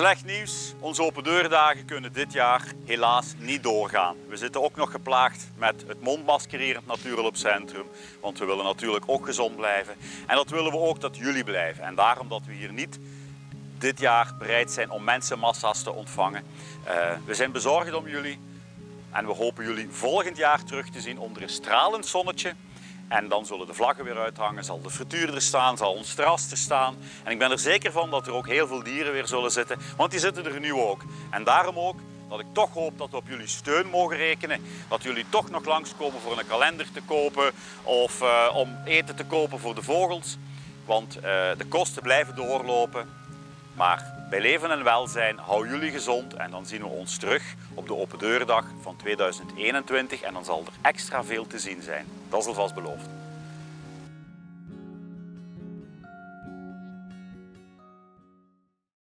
Slecht nieuws, onze open deurdagen kunnen dit jaar helaas niet doorgaan. We zitten ook nog geplaagd met het mondmasker hier in het Natuurhulp Centrum, want we willen natuurlijk ook gezond blijven. En dat willen we ook dat jullie blijven. En daarom dat we hier niet dit jaar bereid zijn om mensenmassa's te ontvangen. Uh, we zijn bezorgd om jullie en we hopen jullie volgend jaar terug te zien onder een stralend zonnetje. En dan zullen de vlaggen weer uithangen, zal de frituur er staan, zal ons terras er staan. En ik ben er zeker van dat er ook heel veel dieren weer zullen zitten, want die zitten er nu ook. En daarom ook dat ik toch hoop dat we op jullie steun mogen rekenen. Dat jullie toch nog langskomen voor een kalender te kopen of uh, om eten te kopen voor de vogels. Want uh, de kosten blijven doorlopen. Maar bij leven en welzijn, hou jullie gezond en dan zien we ons terug op de Open Deurdag van 2021 en dan zal er extra veel te zien zijn. Dat is alvast beloofd.